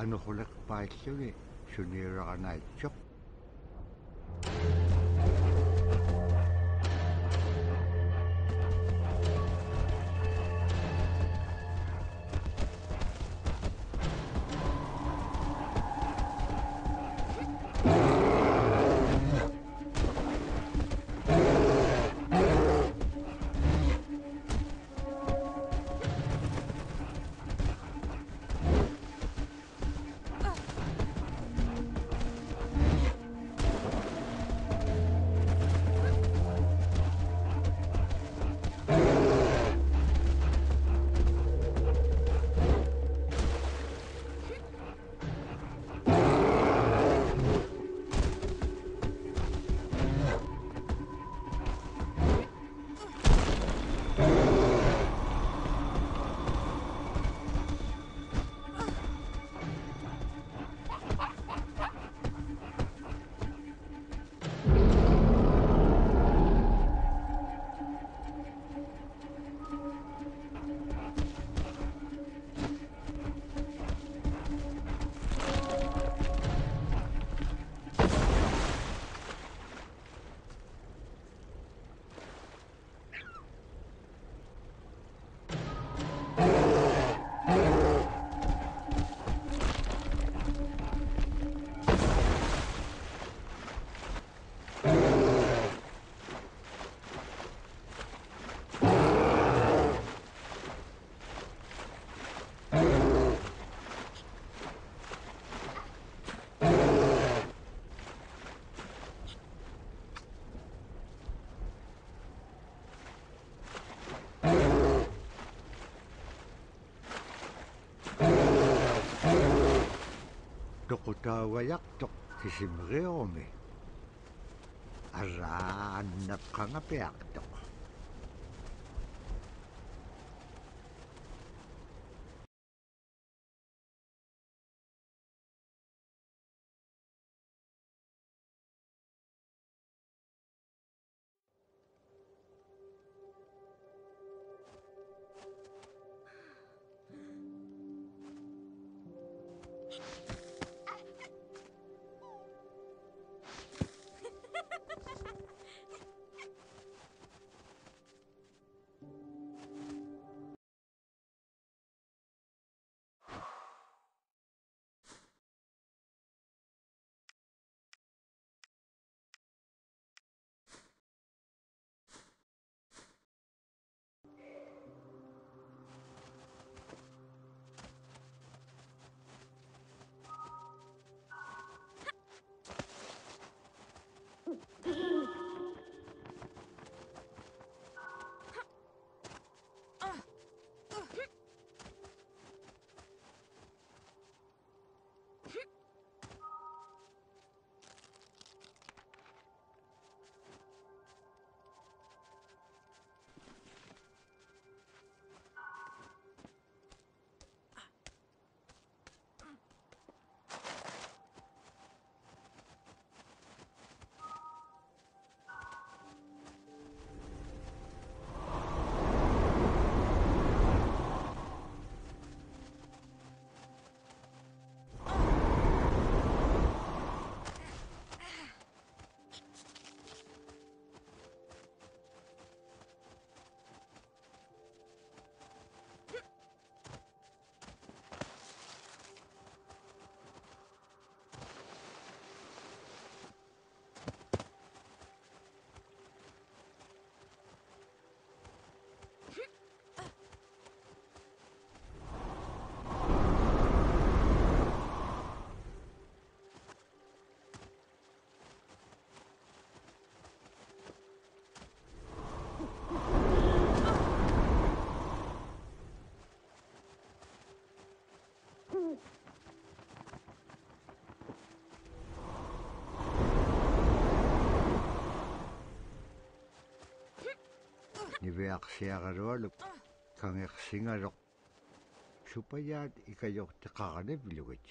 анерулерпааллуги сунирарнаатсоқ t o q u t a w a y a k t o q k i s i m r e o me. a r a a n n e k a n g a p e a k t o q نبی آقا سیاره روالوک کنگه سینگه روک سوپایید ایگایوک تقاقنه بلوگید.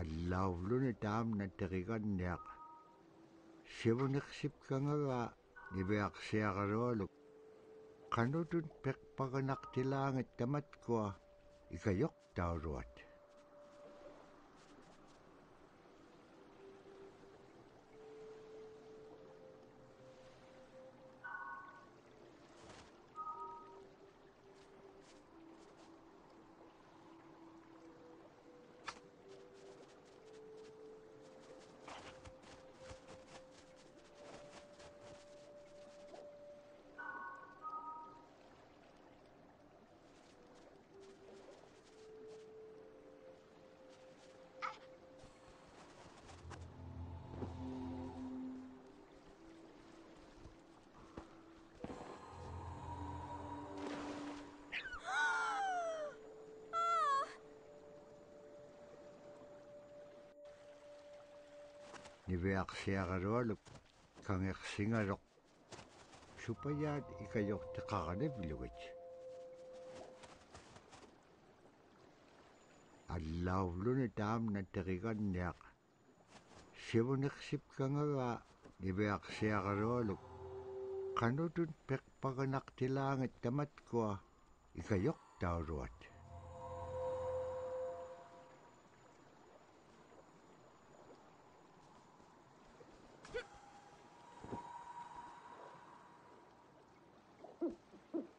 اللاو لونه تام ندرگیگن نیگ. سیون اکسیب کنگه روک نبی آقا سیاره روالوک کنودون پک پکنک تیلانگه تماد کوه ایگایوک تا نبی آق سیخ روالوک، کنگ اق سینگ روک، سوپایاد اکایوک تا کخانه بلووید. علاوه لونه دام ندرگی کنن یک، سیون اق سیپ کنگ اوا، نبی آق سیخ روالوک، پک پکنک تا لانگ تا مد کو، اکایوک تا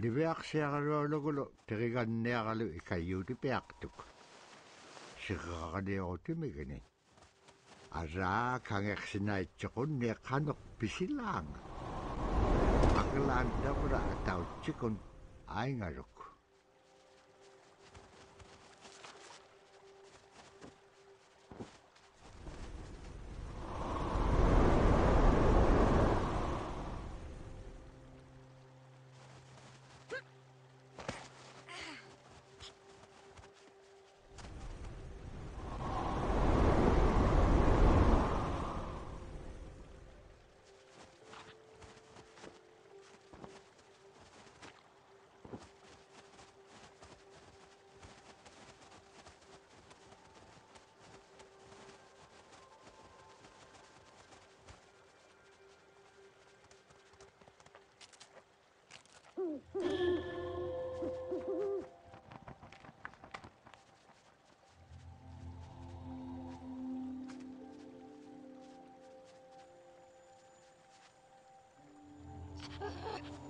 ливиарсиагалуалугулу тегиганниагалу икайюти пеартук сиггаралиорутимигни азаа кангерсинаитсекунни канек писилаанг агланда бра атаутчикун айнгалук Ha ha ha!